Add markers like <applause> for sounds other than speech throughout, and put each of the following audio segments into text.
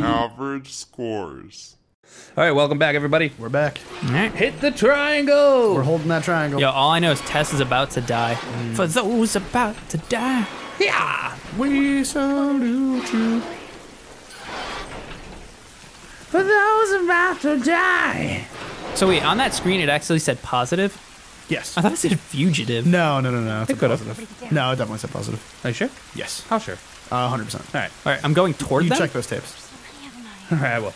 Average scores. All right, welcome back, everybody. We're back. Alright. Hit the triangle. We're holding that triangle. Yo, all I know is Tess is about to die. Mm. For those about to die. Yeah. We salute you. For those about to die. So wait, on that screen it actually said positive. Yes. I thought it said fugitive. No, no, no, no. It's a It could've. positive. No, it definitely said positive. Are you sure? Yes. How sure? Uh, 100%. All right. All right, I'm going toward You them. check those tapes. All right, I will.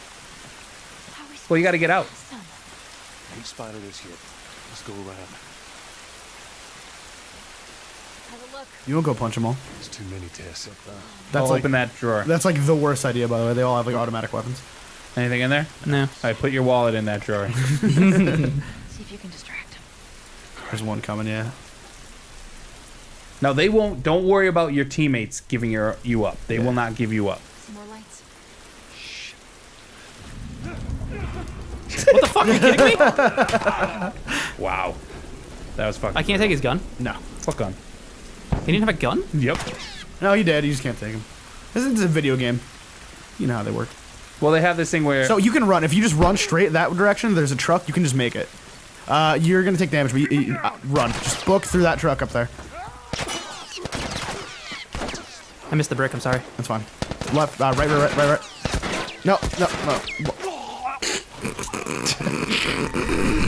Well, you got to get out. Ain't spotted us yet. Let's go around. You won't go punch them all. There's too many tests. That's I'll like open that drawer. that's like the worst idea, by the way. They all have like automatic weapons. Anything in there? No. All right, put your wallet in that drawer. <laughs> <laughs> See if you can distract him. There's one coming. Yeah. now they won't. Don't worry about your teammates giving your, you up. They will not give you up. Some more lights. Shh. What the fuck? Are you kidding me? <laughs> Wow. That was fucking. I can't take his gun. No. Fuck gun. He didn't have a gun. Yep. No, you did. You just can't take them. This is a video game. You know how they work. Well, they have this thing where. So you can run. If you just run straight that direction, there's a truck. You can just make it. Uh, you're gonna take damage, but you, you- uh, run. Just book through that truck up there. I missed the brick. I'm sorry. That's fine. Left, uh, right, right, right, right, right. No, no, no.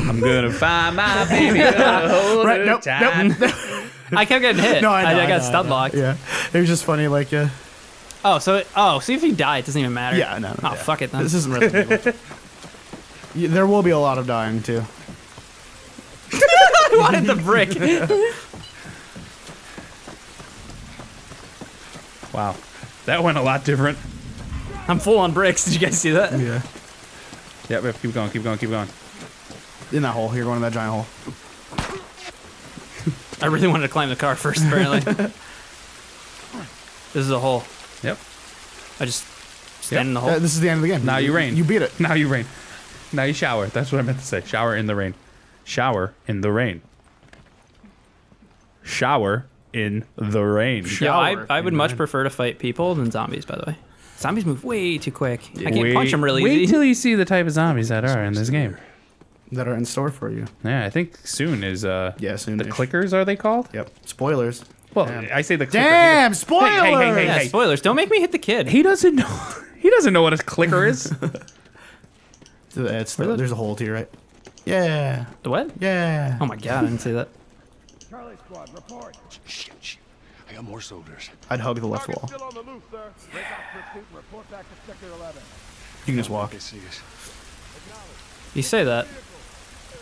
I'm gonna find my baby. gonna <laughs> Right, her nope, tight. nope. <laughs> I kept getting hit. No, I know. I, I got know, stun know. locked. Yeah, it was just funny. Like, uh, Oh, so oh, see if he died, it doesn't even matter. yeah, no. no Oh, yeah. fuck it then. This isn't Resident Evil. Yeah, There will be a lot of dying too. I <laughs> wanted the brick. <laughs> Wow. That went a lot different. I'm full on bricks. Did you guys see that? Yeah. Yep, yep. Keep going. Keep going. Keep going. In that hole, you're going in that giant hole. <laughs> I really wanted to climb the car first, apparently. this is a hole. Yep. I just stand in the hole. Uh, this is the end of the game. Now you rain. You beat it. Now you rain. Now you shower. That's what I meant to say. Shower in the rain. Shower in the rain. Shower in the rain. yeah, I, I would much man. prefer to fight people than zombies, by the way. Zombies move way too quick. I can't Wait- punch them really Wait easy. till you see the type of zombies that are in this game. That are in store for you. Yeah, I think soon is uh Yeah, soon. the clickers are they called? Yep. Spoilers. Well, Damn. I say the clicker. Damn, Hey, spoilers! hey, hey, hey, yeah, hey. spoilers. Don't make me hit the kid. He doesn't know. <laughs> He doesn't know what a clicker is. <laughs> It's the, there's a hole to your right. Yeah. the what? Yeah. Oh my god, I didn't see that. Charlie Squad, Shit, shit. I got more soldiers. I'd hug the left wall. Still on the loose, sir. Break out pursuit and report back to Sector 11. You can just walk. They see. You say that.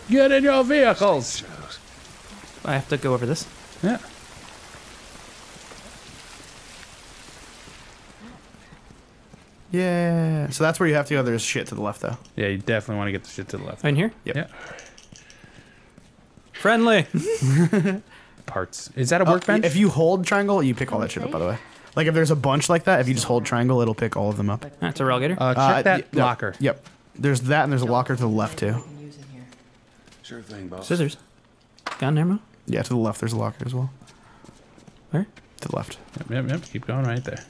Get in your vehicles. I have to go over this. Yeah. Yeah. So that's where you have to go. There's shit to the left though. Yeah, you definitely want to get the shit to the left. Right in here? Yep. Yeah. Friendly. <laughs> Parts. Is that a workbench? If you hold triangle, you pick all that shit up. By the way, like if there's a bunch like that, if you just hold triangle, it'll pick all of them up. That's a railgator. uh, check Uh, that y- locker. Yep. There's that, and there's a locker to the left too. Sure thing, boss. Scissors. Gun ammo. Yeah, to the left. There's a locker as well. Where? To the left. Yep, yep, yep. Keep going right there.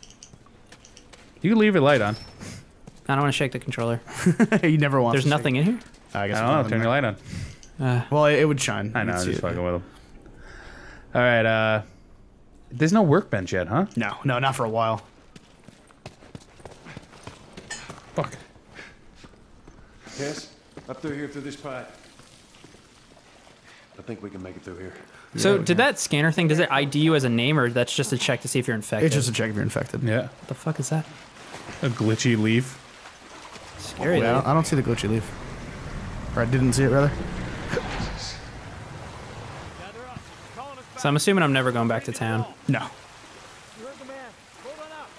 You can leave your light on. I don't want to shake the controller. <laughs> you never want. There's nothing in here. I guess I guess. don't know. nothing Turn your light on. Uh, Well, it, it would shine. I know. You'd I'm just fucking with him. All right. Uh, there's no workbench yet, huh? No, no, not for a while. Fuck. Yes? Up through here through this pipe. I think we can make it through here. so did that scanner thing? Does it ID you as a name, or that's just a check to see if you're infected? It's just a check if you're infected. Yeah. What the fuck is that? A glitchy leaf. Scary. Yeah, I don't, I don't see the glitchy leaf. Or I didn't see it rather. So I'm assuming I'm never going back to town. No. You heard the man. Hold on up.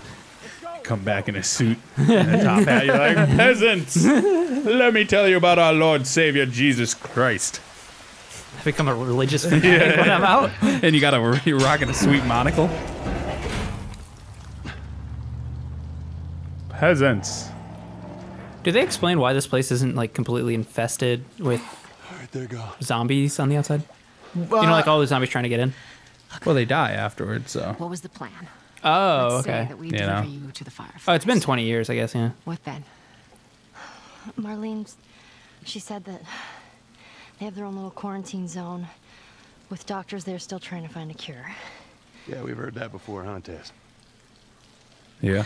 Let's go. Come back in a suit and a top hat. You're like, <laughs> peasants, let me tell you about our Lord Savior Jesus Christ. I become a religious fanatic <laughs> when I'm out. And you got a you're rocking a sweet monocle. Peasants. Do they explain why this place isn't like completely infested with All right, they're gone. zombies on the outside? You know, like all the zombies trying to get in. Well, they die afterwards, so. What was the plan? Oh, Let's say okay. that we You deliver know. you to the fire. Oh, it's been 20 years, I guess, yeah. What then? Marlene, she said that they have their own little quarantine zone with doctors there still trying to find a cure. Yeah, we've heard that before, huh, Tess? Yeah.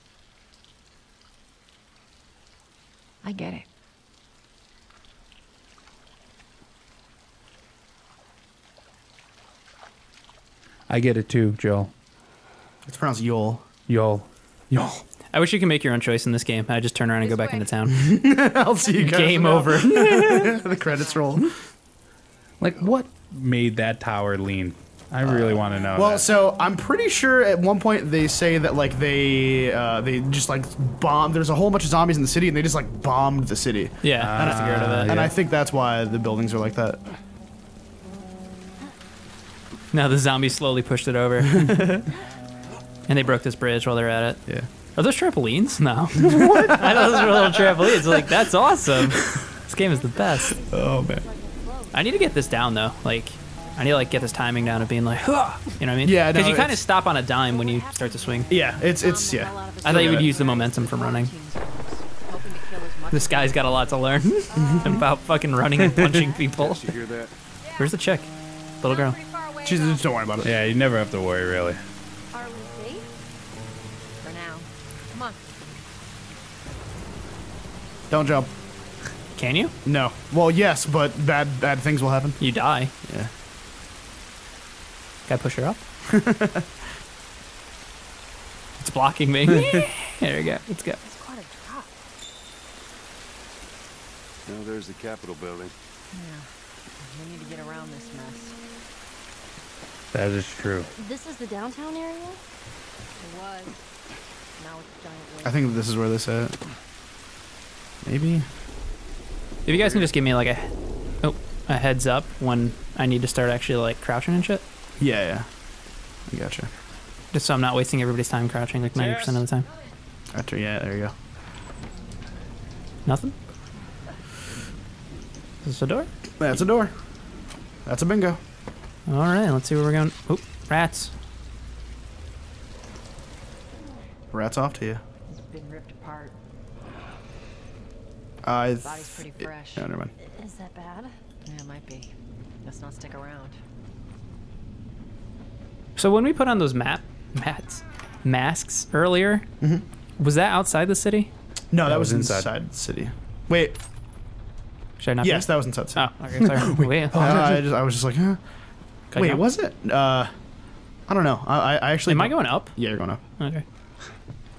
I get it. I get it too, Joel. It's pronounced Yol. Y'all. Y'all. I wish you could make your own choice in this game. I just turn around and go back way. into town. <laughs> I'll see you guys. Game now. over. <laughs> the credits roll. Like, what made that tower lean? I really want to know. Well, that. so I'm pretty sure at one point they say that like they uh, they just like bombed. There's a whole bunch of zombies in the city, and they just like bombed the city. Yeah, I figured out of that. And yeah. I think that's why the buildings are like that. Now the zombies slowly pushed it over. <laughs> and they broke this bridge while they're at it. Yeah. Are those trampolines? No. <laughs> what? <laughs> I thought those were little trampolines. Like, that's awesome. This game is the best. Oh man. I need to get this down, though. Like, I need to, like, get this timing down of being like, "Huh," you know what I mean? Yeah, Because no, you kind of stop on a dime when you start to swing. Yeah, it's it's yeah. I thought you would use the momentum from running. This guy's got a lot to learn <laughs> about fucking running and punching people. You hear that? Where's the chick? Little girl. Just, just don't worry about it. yeah, you never have to worry, really. Are we safe? For now. Come on. Don't jump. Can you? No. Well, yes, but bad bad things will happen. You die. Yeah. Can I push her up? <laughs> it's blocking me. <laughs> there we go. Let's go. It's quite a drop. No, there's the Capitol building. Yeah. We need to get around this mess. That is true. This is the downtown area? It was. Now it's a giant I think this is where this at. Maybe. If you guys can just give me like a, oh, a heads up when I need to start actually like crouching and shit, Yeah, yeah. I gotcha. just so I'm not wasting everybody's time crouching like 90% of the time. After yeah, there you go. Nothing. Is this a door? That's a door. That's a bingo. All right, let's see where we're going. Oh, rats. Rats off to you. It's been ripped apart. I. Body's pretty fresh. No, never mind. Is that bad? Yeah, it might be. Let's not stick around. So when we put on those map mats masks earlier, was that outside the city? No, that, That was was inside. inside the city. Wait. Should I not? Yes, be? that was inside the city. Oh, okay, sorry. <laughs> Wait. Uh, I, just, I was just like, huh? Can I Wait, was it? Uh, I don't know. I, I I actually. Am I going up? Yeah, you're going up. Okay.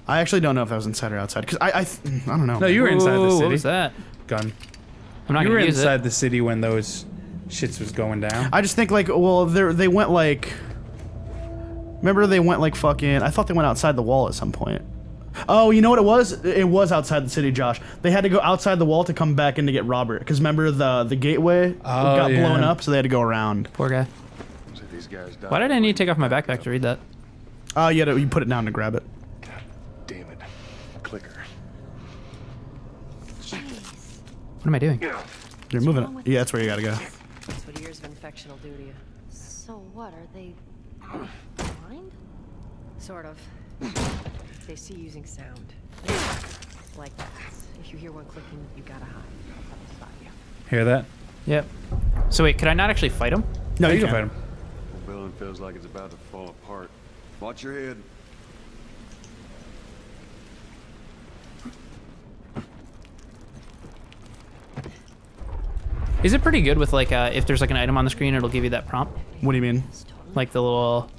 I actually don't know if that was inside or outside because I I, I don't know. No, you were inside the city. What was that? Gun. I'm not you were gonna use inside it. the city when those shits was going down. I just think like, well, they they went like. Remember they went like fucking. I thought they went outside the wall at some point. Oh, you know what it was? It was outside the city, Josh. They had to go outside the wall to come back in to get Robert. Because remember the the gateway Oh, got blown up, so they had to go around. Poor guy. So these guys died Why did I need to take off my backpack to read that? Oh, you, had to, you put it down to grab it. Damn it. Clicker. Jeez. What am I doing? You're moving it. Yeah, that's where you gotta go. That's what years of infection will do to you. So what? Are they blind? Sort of. They see using sound. Like that. If you hear one clicking, you gotta hide. Spot you. Hear that? Yep. So wait, could I not actually fight him? No, you you can can't. fight him. The building feels like it's about to fall apart. Watch your head. Is it pretty good with like uh, if there's like an item on the screen, it'll give you that prompt, What do you mean? like the little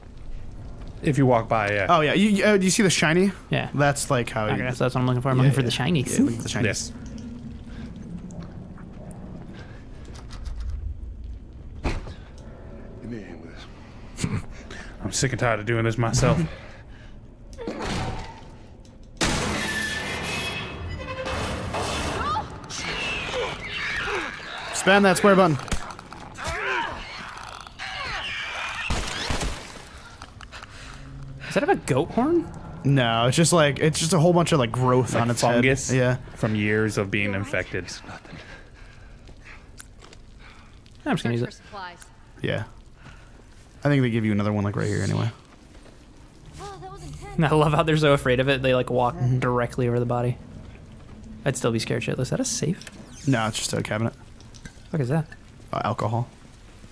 if you walk by, yeah. Oh yeah, you, you, uh, you see the shiny? Yeah. That's like how. Okay, you, so that's what I'm looking for. I'm yeah, looking for yeah. the shiny. Yeah, looking for the. Yes. <laughs> I'm sick and tired of doing this myself. <laughs> Spam that square button. Goat horn? No, it's just like it's just a whole bunch of like growth Like on its fungus head. Yeah. from years of being infected. Nothing. I'm just gonna use it. Yeah. I think they give you another one like right here anyway. Oh, that was intense. I love how they're so afraid of it. They like walk Mm-hmm. directly over the body. I'd still be scared shitless. Is that a safe? No, it's just a cabinet. What is that? Uh, alcohol.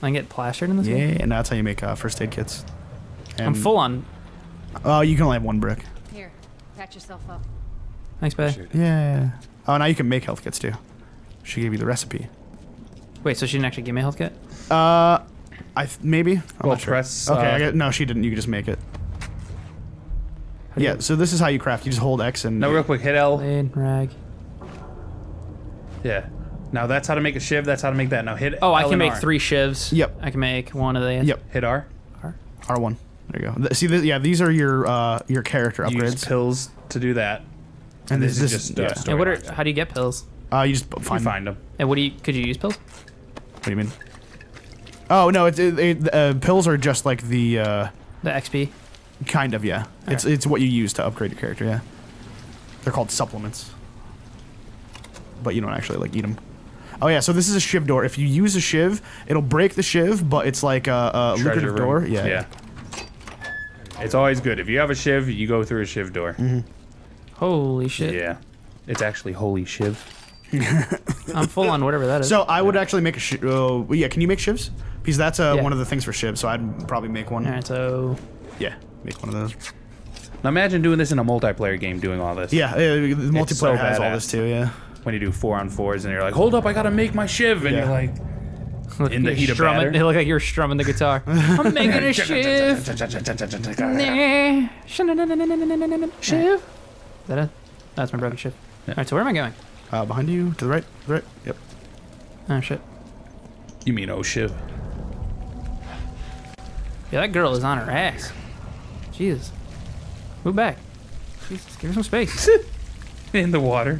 I can get plastered in this Yeah, one? and that's how you make uh, first aid kits. I'm full on. Oh, you can only have one brick. Here, patch yourself up. Thanks, babe. Yeah. Oh, now you can make health kits too. She gave you the recipe. Wait, so she didn't actually give me a health kit? Uh, I th- maybe. I'm Well, not sure. press, Okay, uh, I get, no, she didn't. You can just make it. Yeah. So this is how you craft. You just hold X and. No, real quick, hit L. Blade, rag. Yeah. Now that's how to make a shiv. That's how to make that. Now hit. Oh, I L can and make R. three shivs. Yep. I can make one of these. Yep. Hit R. R. R one. There you go. See, th- yeah, these are your uh your character You use upgrades. pills to do that. And this, this- is just uh, yeah. story And what are? How do you get pills? Uh, you just b- You find. find them. And what do you? Could you use pills? What do you mean? Oh no, it's it, it, uh, pills are just like the uh, The XP. kind of yeah. It's it's what you use to upgrade your character. Yeah. They're called supplements. But you don't actually like eat them. Oh yeah, so this is a shiv door. If you use a shiv, it'll break the shiv, but it's like a, a Treasure lucrative room. door. Yeah. Yeah. It's always good. If you have a shiv, you go through a shiv door. Mm-hmm. Holy shit! Yeah. It's actually holy shiv. <laughs> I'm full on whatever that is. So I would actually make a shiv. Oh yeah, can you make shivs? Because that's uh, Yeah. one of the things for shiv. So I'd probably make one. All right, so Yeah, make one of those. Now imagine doing this in a multiplayer game, doing all this. Yeah, uh, the multiplayer so has all badass. this too. Yeah. When you do four on fours and you're like, hold up, I gotta make my shiv, and Yeah. you're like, look In the you're heat of strumming, battle. They look like you're strumming the guitar. <laughs> I'm making a shiv. Shiv. Is that it? That's my broken shiv. All right, so where am I going? Uh, behind you, to the right, to the right. Yep. Oh shit. You mean oh shiv? Yeah, that girl is on her ass. Jesus. Move back. Jesus, give her some space. <laughs> In the water.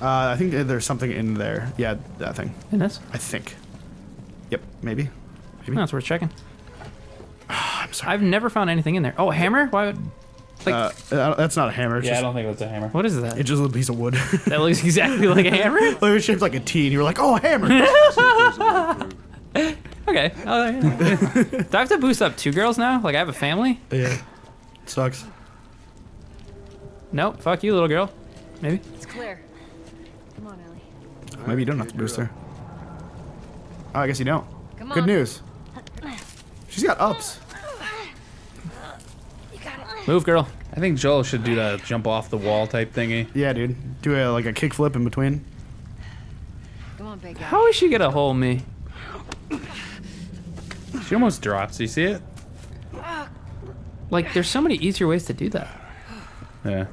Uh, I think there's something in there. Yeah, that thing. In this? I think. Yep, maybe. Maybe. No, it's worth checking. <sighs> I'm sorry. I've never found anything in there. Oh, a hammer? Why would? Like, Uh, uh, that's not a hammer. It's Yeah, I don't think it was a hammer. what is that? it's just a piece of wood. <laughs> that looks exactly like a hammer. <laughs> it was shaped like a T, and you were like, "Oh, a hammer!" <laughs> Okay. Oh, yeah. Do I have to boost up two girls now? Like I have a family? yeah. Sucks. Nope. Fuck you, little girl. Maybe. It's clear. Come on, Maybe you don't have to boost her. Oh, I guess you don't. Come Good on. news. She's got ups. Move, girl. I think Joel should do the jump off the wall type thingy. Yeah, dude. Do a like a kick flip in between. Come on, big guy. How is she gonna hold me? She almost drops. You see it? Ah. Like, there's so many easier ways to do that. <sighs> Yeah.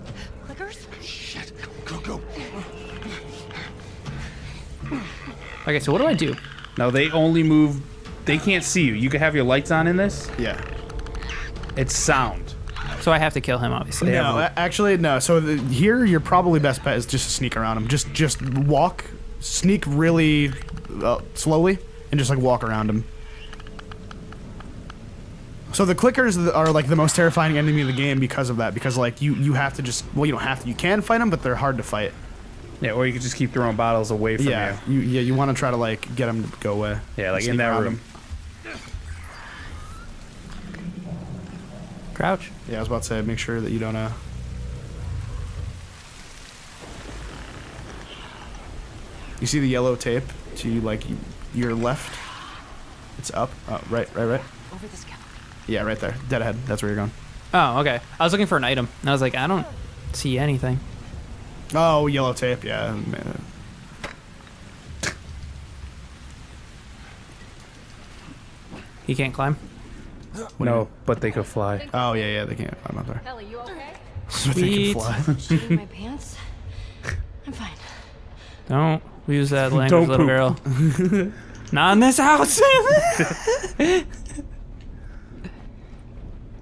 Okay, so what do I do? Now they only move. They can't see you. You can have your lights on in this. Yeah. It's sound. So I have to kill him, obviously. No, actually, no. So the, here, your probably best bet is just to sneak around him. Just, just walk, sneak really uh, slowly, and just like walk around him. So the clickers are like the most terrifying enemy of the game because of that. Because like you, you have to just well, you don't have to. You can fight them, but they're hard to fight. Yeah, or you can just keep throwing bottles away from yeah, you. you, yeah, you want to try to like get them to go away. Yeah, like in that room. room. 'em. Crouch. Yeah, I was about to say, make sure that you don't. uh You see the yellow tape to like your left? It's up. Oh, right, right, right. Over this counter. Yeah, right there. Dead ahead. That's where you're going. Oh, okay. I was looking for an item, and I was like, I don't see anything. Oh, yellow tape. Yeah. Um, man. He can't climb. No, but they could fly. Oh yeah, yeah. They can't climb up there. Ellie, you okay? But <laughs> they Sweet. can fly. My pants. I'm fine. Don't use that language, <laughs> Don't little poop. girl. <laughs> Not in this house.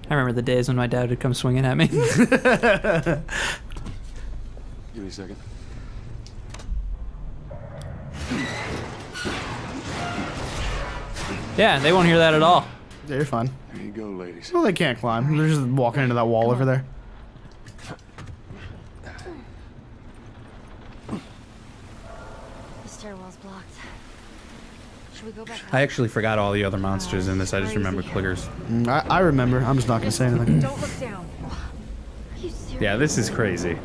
I remember the days when my dad would come swinging at me. Give me a second. Yeah, they won't hear that at all. Yeah, you're fine. There you go, ladies. Well, they can't climb. They're just walking into that wall over there. The stairwell's blocked. Should we go back? I actually forgot all the other monsters in this. I just remember clickers. Mm, I, I remember. I'm just not gonna say anything. Don't look down. Are you serious? Yeah, this is crazy.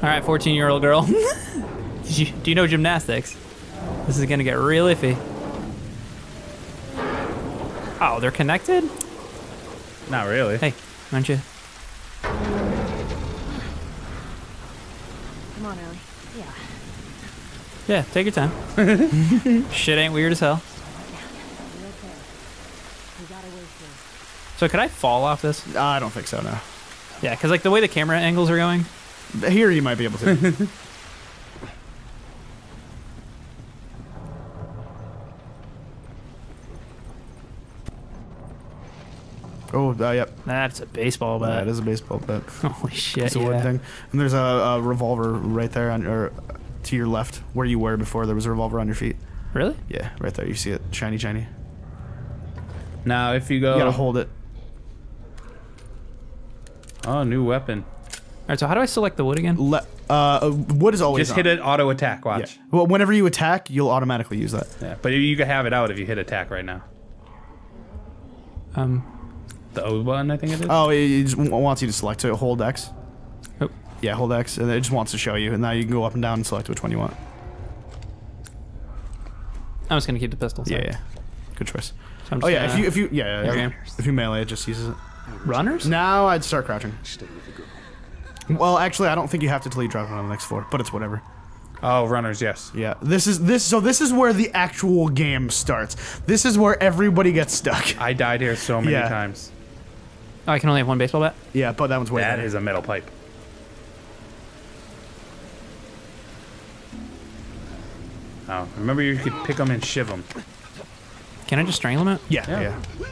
All right, 14 year old girl. <laughs> You, do you know gymnastics? This is gonna get real iffy. Oh, they're connected? Not really. Hey, aren't you? Come on, Ellie. Yeah. Yeah, take your time. <laughs> Shit ain't weird as hell. We got away through. So could I fall off this? I don't think so. No. Yeah, because like the way the camera angles are going. Here you might be able to. <laughs> oh, uh, yep. That's a baseball bat. That is a baseball bat. <laughs> Holy shit! It's a wood yeah. thing. And there's a, a revolver right there on or to your left where you were before. There was a revolver on your feet. Really? Yeah, right there. You see it, shiny, shiny. Now, if you go, You gotta hold it. oh, new weapon. All right. So how do I select the wood again? Le- uh, wood is always Just hit on. it auto attack. Yeah. Watch. Well, whenever you attack, you'll automatically use that. Yeah, but you can have it out if you hit attack right now. Um. The O button, I think it is. Oh, it it just wants you to select. So hold X. Oh. Yeah, hold X, and it just wants to show you. And now you can go up and down and select which one you want. I'm just gonna keep the pistol. Yeah, sorry. yeah. Good choice. So I'm Oh just yeah, if gonna- you if you yeah, yeah, yeah. if you melee, it just uses it. runners. Now I'd start crouching. Stay with the girl. <laughs> Well, actually, I don't think you have to till you drop it on the next floor, but it's whatever. Oh, runners, yes. Yeah, this is this. So this is where the actual game starts. This is where everybody gets stuck. <laughs> I died here so many Yeah. times. Oh, I can only have one baseball bat. Yeah, but that one's way That better. is a metal pipe. Oh, remember you could pick them and shiv them. Can I just strangle him? Out? Yeah, Yeah. yeah.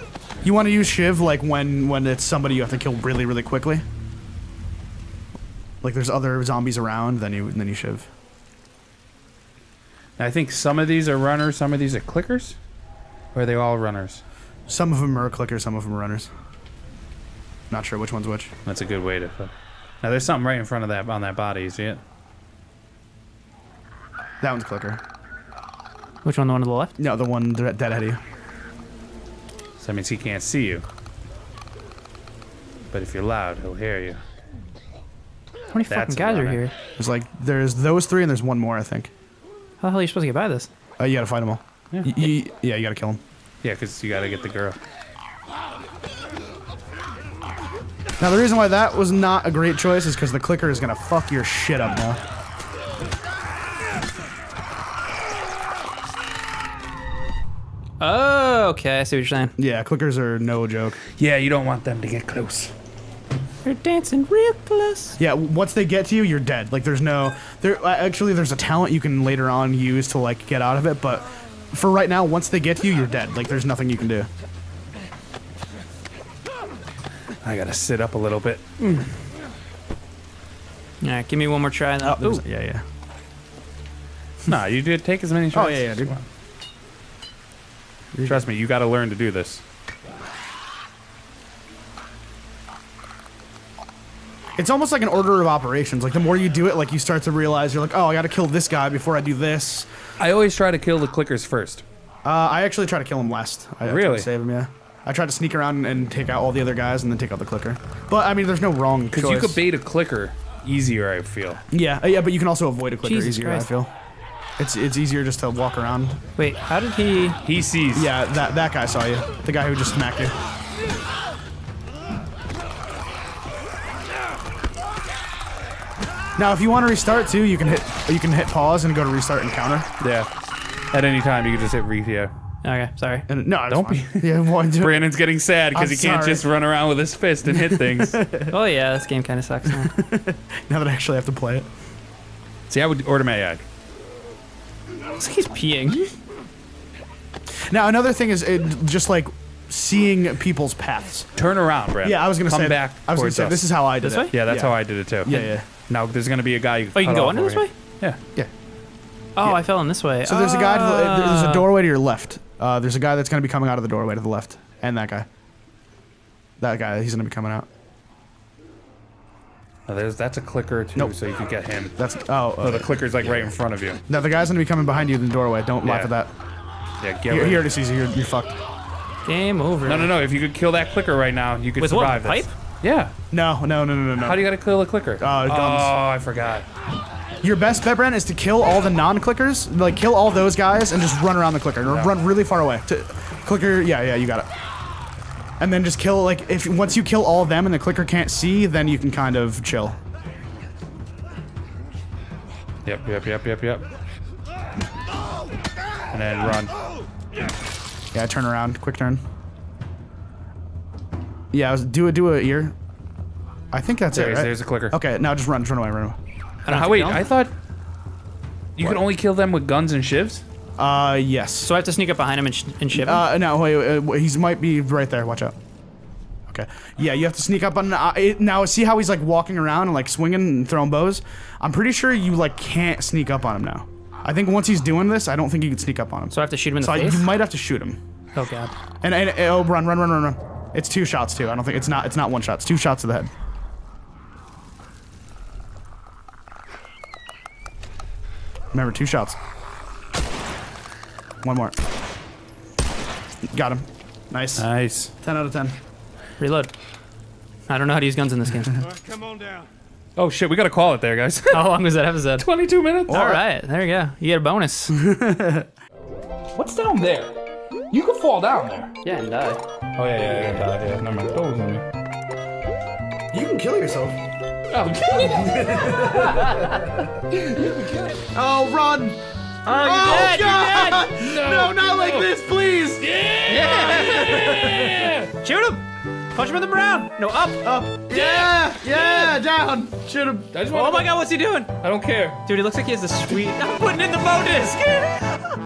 You want to use shiv like when when it's somebody you have to kill really really quickly. Like there's other zombies around, then you then you shiv. I think some of these are runners, some of these are clickers. Or are they all runners? Some of them are clickers, some of them are runners. Not sure which one's which. That's a good way to. Put. Now there's something right in front of that on that body. You see it? That one's clicker. Which one? The one to the left? No, the one dead dead ahead of you. So that means he can't see you. But if you're loud, he'll hear you. How many That's fucking guys are here? There's like there's those three and there's one more I think. How the hell are you supposed to get by this? Uh, you gotta fight them all. Yeah. Y- y- yeah, you gotta kill them. Yeah, because you gotta get the girl. Now the reason why that was not a great choice is because the clicker is gonna fuck your shit up now. Oh, okay. I see what you're saying. Yeah, clickers are no joke. Yeah, you don't want them to get close. They're dancing real close. Yeah, once they get to you, you're dead. Like there's no there actually there's a talent you can later on use to like get out of it, but for right now, once they get to you, you're dead. Like there's nothing you can do. I gotta sit up a little bit. Mm. All right, give me one more try. Then. Oh, Ooh. yeah, yeah. <laughs> Nah, you did take as many shots. Oh yeah, yeah, dude. Trust me, you gotta learn to do this. It's almost like an order of operations. Like the more you do it, like you start to realize you're like, oh, I got to kill this guy before I do this. I always try to kill the clickers first. Uh, I actually try to kill him last. I, I Really? save him. Yeah. I tried to sneak around and take out all the other guys and then take out the clicker. But I mean, there's no wrong Because you could bait a clicker easier, I feel. Yeah, uh, yeah, but you can also avoid a clicker Jesus easier. Christ. I feel. It's it's easier just to walk around. Wait, how did he? He sees. Yeah, that that guy saw you. The guy who just smacked you. Now, if you want to restart too, you can hit you can hit pause and go to Restart Encounter. Yeah. At any time, you can just hit re. Yeah. Okay, sorry. And no, Don't fine. <laughs> Yeah, why do Brandon's getting sad because he can't sorry. just run around with his fist and hit things. <laughs> Oh yeah, this game kind of sucks. Now. <laughs> now that I actually have to play it. See, I would order my egg. Looks like he's peeing. Now, another thing is it, just like seeing people's paths. Turn around, Brad. Yeah, I was gonna Come say. back. I was gonna say us. this is how I did This it. way? Yeah, that's yeah. how I did it too. Yeah, yeah. Now there's gonna be a guy. You Oh, you can go under this way? Yeah. Yeah. Oh, I fell in this way. So there's a guy. To the, there's a Ah. doorway to your left. Uh, there's a guy that's gonna be coming out of the doorway to the left, and that guy. That guy. He's gonna be coming out. Oh, there's that's a clicker too, Nope. so you can get him. That's oh. No, Uh, the clicker's like right in front of you. no, the guy's gonna be coming behind you in the doorway. Don't laugh at that. Yeah, get He, rid he of already sees you. You're, you're fucked. Game over. No, no, no. If you could kill that clicker right now, you could With what, survive this. pipe? Yeah. No, no, no, no, no, no. How do you gotta kill a clicker? Uh, guns. Oh, I forgot. Your best bet, Brent, is to kill all the non-clickers. Like, kill all those guys and just run around the clicker. Or Run really far away. To, clicker, yeah, yeah, you got it. And then just kill, like, if once you kill all of them and the clicker can't see, then you can kind of chill. Yep, yep, yep, yep, yep. And then run. Yeah, turn around. Quick turn. Yeah, I was- do a do a ear. I think that's There's, it, right? there's a clicker. Okay, now just run, run away, run away. I don't have Oh, wait. I thought you could only kill them with guns and shivs. Uh, yes. So I have to sneak up behind him and, sh- and shiv him? Uh, no, wait, wait, wait, he's might be right there. Watch out. Okay. Yeah, you have to sneak up on. Uh, it, now, see how he's like walking around and like swinging and throwing bows. I'm pretty sure you like can't sneak up on him now. I think once he's doing this, I don't think you can sneak up on him. so I have to shoot him in the So I- face? you might have to shoot him. oh, God. And, and oh, run, run, run, run, run. It's two shots too. I don't think it's not. It's not one shot. It's two shots to the head. Remember, two shots. One more. Got him. Nice. Nice. 10 out of 10. Reload. I don't know how to use guns in this game. <laughs> Come on down. Oh shit, we gotta call it there, guys. how long was that episode? <laughs> 22 minutes. All right, there you go. You get a bonus. <laughs> What's down there? You could fall down there. yeah, and die. Oh yeah, yeah, yeah, yeah. yeah. Never mind. That was on me. You can kill yourself. Oh, kill! <laughs> You Oh, run! Oh, you Oh, dead, God! you No, not like this, please! dead! Shoot him! Punch him in the brown! No, up! Up. Yeah! Yeah! Down! Shoot him. I just Oh wanna- my god, what's he doing? I don't care. Dude, he looks like he has a sweet. I'm putting in the bonus! <laughs>